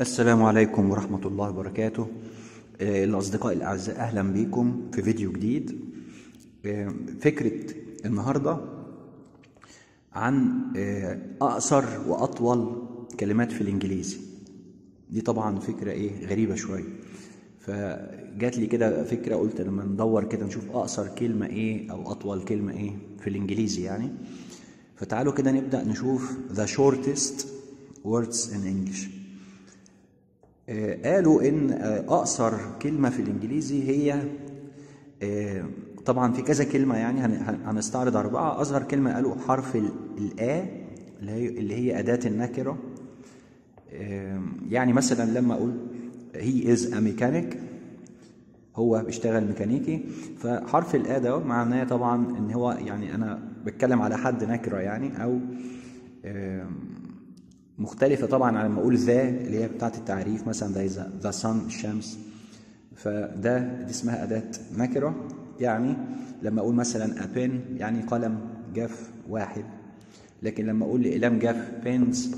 السلام عليكم ورحمة الله وبركاته. آه، الأصدقاء الأعزاء أهلا بكم في فيديو جديد. آه، فكرة النهاردة عن آه، أقصر وأطول كلمات في الإنجليزي. دي طبعا فكرة إيه؟ غريبة شوية. فجات لي كده فكرة قلت لما ندور كده نشوف أقصر كلمة إيه أو أطول كلمة إيه في الإنجليزي يعني. فتعالوا كده نبدأ نشوف the shortest words in English. قالوا إن آه، أقصر كلمة في الإنجليزي هي آه، طبعا في كذا كلمة يعني هن- هن- هنستعرض أربعة. أصغر كلمة قالوا حرف ال a اللي هي أداة النكرة. آه، يعني مثلا لما أقول he is a mechanic هو بيشتغل ميكانيكي فحرف ال a ده معناه طبعا إن هو يعني أنا بتكلم على حد نكرة يعني أو مختلفة طبعا عن لما أقول the اللي هي بتاعت التعريف مثلا زي the sun الشمس. فده دي اسمها أداة نكرة يعني لما أقول مثلا pen يعني قلم جاف واحد. لكن لما أقول اقلام جاف pens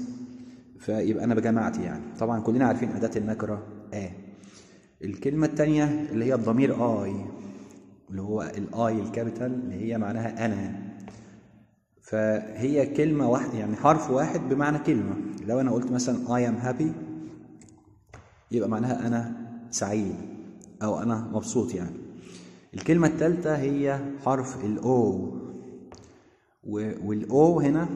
فيبقى أنا بجمعت يعني. طبعا كلنا عارفين أداة النكرة a الكلمة التانية اللي هي الضمير I اللي هو ال I ال capital اللي هي معناها أنا. فهي كلمة واحدة يعني حرف واحد بمعنى كلمة. لو أنا قلت مثلا I am happy يبقى معناها أنا سعيد أو أنا مبسوط يعني. الكلمة الثالثة هي حرف ال O. وال O هنا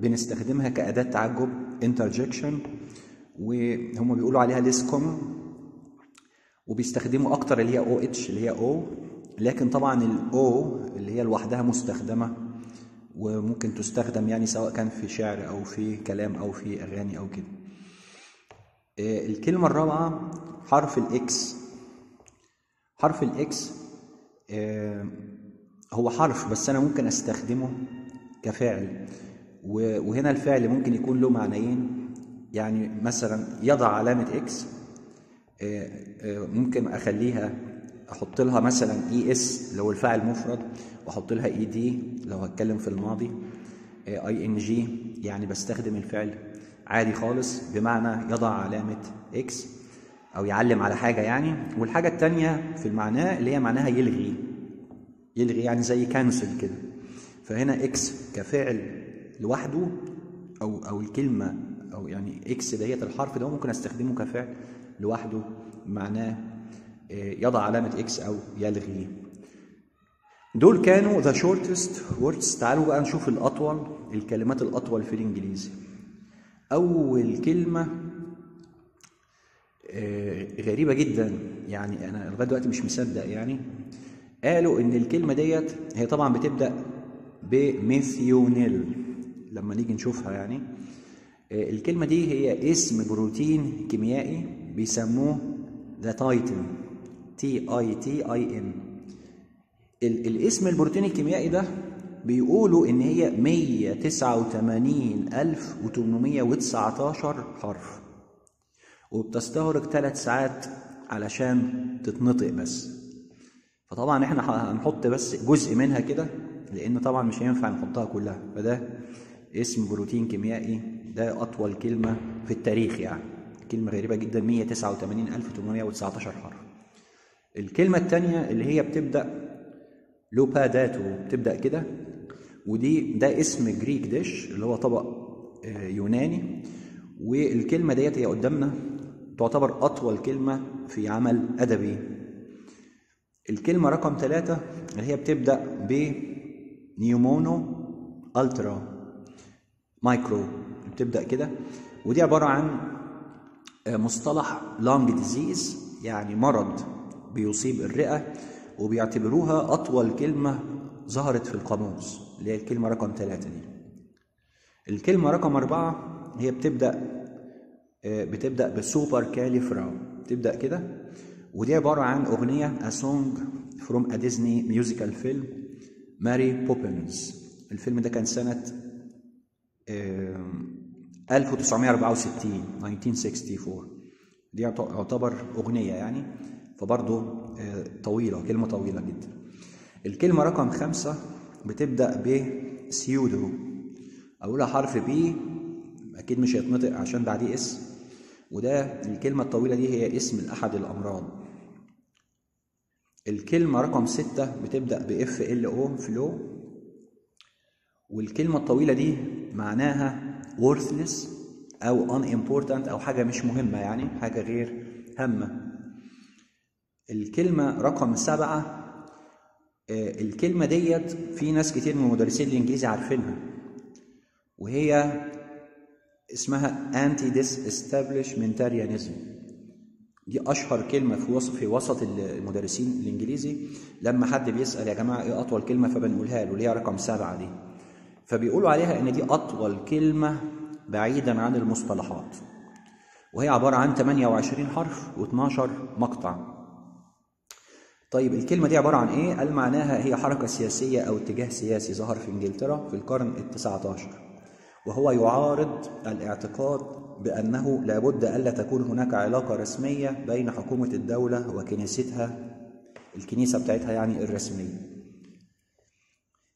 بنستخدمها كأداة تعجب interjection وهم بيقولوا عليها less common وبيستخدموا أكتر اللي هي اتش اللي هي أو لكن طبعا ال O اللي هي لوحدها مستخدمة. وممكن تستخدم يعني سواء كان في شعر أو في كلام أو في أغاني أو كده. آه، الكلمة الرابعة حرف الإكس. حرف الإكس آه، هو حرف بس أنا ممكن أستخدمه كفعل وهنا الفعل ممكن يكون له معنيين. يعني مثلا يضع علامة X آه، ممكن أخليها أحط لها مثلا s لو الفاعل مفرد وأحط لها ed لو هتكلم في الماضي ing يعني بستخدم الفعل عادي خالص بمعنى يضع علامة X أو يعلم على حاجة يعني. والحاجة التانية في المعنى اللي هي معناها يلغي يلغي يعني زي cancel كده. فهنا X كفعل لوحده أو أو الكلمة أو يعني X ديت الحرف ده ممكن أستخدمه كفعل لوحده معناه يضع علامة إكس أو يلغي. دول كانوا the shortest words تعالوا بقى نشوف الأطول الكلمات الأطول في الإنجليزي. أول كلمة آه، غريبة جدا. يعني أنا لغاية دلوقتي مش مصدق يعني. قالوا إن الكلمة ديت هي طبعا بتبدأ ب methionyl لما نيجي نشوفها يعني. آه، الكلمة دي هي اسم بروتين كيميائي بيسموه the titin t i t i n الاسم البروتين الكيميائي ده بيقولوا إن هي 189819 حرف. وبتستغرق ثلاث ساعات علشان تتنطق بس. فطبعا إحنا هنحط بس جزء منها كده لأن طبعا مش هينفع نحطها كلها. فده اسم بروتين كيميائي ده أطول كلمة في التاريخ يعني. كلمة غريبة جدا 189819 حرف. الكلمة الثانية اللي هي بتبدأ لوباداتو بتبدأ كده. ودي ده اسم جريك ديش اللي هو طبق آه، يوناني. والكلمة ديت هي قدامنا تعتبر أطول كلمة في عمل أدبي. الكلمة رقم ثلاثة اللي هي بتبدأ ب pneumono ultra micro بتبدأ كده. ودي عبارة عن آه، مصطلح lung disease يعني مرض. بيصيب الرئة وبيعتبروها أطول كلمة ظهرت في القاموس اللي هي الكلمة رقم ثلاثة دي. الكلمة رقم أربعة هي بتبدأ آه، بتبدأ ب supercalifra أو بتبدأ كده؟ ودي عبارة عن أغنية A song from a Disney musical film ماري بوبنز الفيلم ده كان سنة آم، 1964 1964 دي يعت- يعتبر أغنية يعني. فبرضه آه، طويلة كلمة طويلة جدا. الكلمة رقم خمسة بتبدأ ب pseudo أولها حرف p أكيد مش هيتنطق عشان بعديه s. وده الكلمة الطويلة دي هي اسم لأحد الأمراض. الكلمة رقم ستة بتبدأ ب f l أو flo والكلمة الطويلة دي معناها worthless أو unimportant أو حاجة مش مهمة يعني حاجة غير هامة. الكلمة رقم سبعة آه، الكلمة ديت في ناس كتير من مدرسين الإنجليزي عارفينها وهي اسمها anti disestablishmentarianism دي أشهر كلمة في وسط في وسط المدرسين الإنجليزي. لما حد بيسأل يا جماعة إيه أطول كلمة فبنقولها له اللي هي رقم سبعة دي. فبيقولوا عليها إن دي أطول كلمة بعيدا عن المصطلحات. وهي عبارة عن 28 حرف و12 مقطع. طيب الكلمة دي عبارة عن إيه؟ قال معناها هي حركة سياسية أو اتجاه سياسي ظهر في إنجلترا في القرن التسعة عشر وهو يعارض الاعتقاد بأنه لابد ألا تكون هناك علاقة رسمية بين حكومة الدولة وكنيستها الكنيسة بتاعتها يعني الرسمية.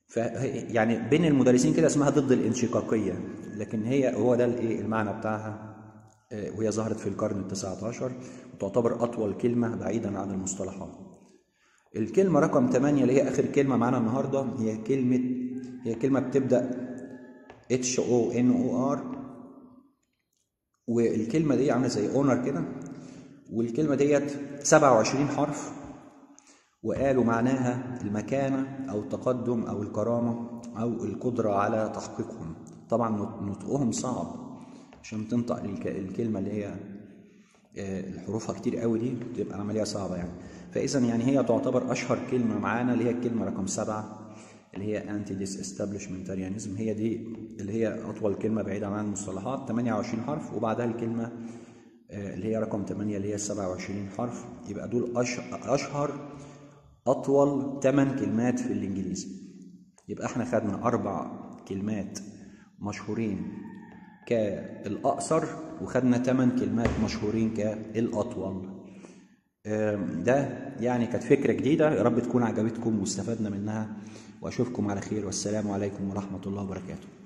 ف يعني بين المدرسين كده اسمها ضد الانشقاقية لكن هي هو ده الإيه؟ المعنى بتاعها آه، وهي ظهرت في القرن التسعة عشر وتعتبر أطول كلمة بعيدا عن المصطلحات. الكلمة رقم 8 اللي هي آخر كلمة معانا النهاردة هي كلمة هي كلمة بتبدأ اتش أو ان أو ار والكلمة دي عاملة زي اونر كده والكلمة ديت 27 حرف وقالوا معناها المكانة أو التقدم أو الكرامة أو القدرة على تحقيقهم. طبعا نطقهم صعب عشان تنطق الك- الكلمة اللي هي حروفها كتير قوي دي بتبقى عملية صعبة يعني. فإذا يعني هي تعتبر أشهر كلمة معانا اللي هي الكلمة رقم سبعة اللي هي antidisestablishmentarianism هي دي اللي هي أطول كلمة بعيدة عن المصطلحات 28 حرف وبعدها الكلمة آه، اللي هي رقم 8 اللي هي 27 حرف. يبقى دول أشهر أطول 8 كلمات في الإنجليزي. يبقى إحنا خدنا أربع كلمات مشهورين كالأقصر وخدنا 8 كلمات مشهورين كالأطول. ده يعني كانت فكرة جديدة. يا رب تكون عجبتكم واستفدنا منها. وأشوفكم على خير. والسلام عليكم ورحمة الله وبركاته.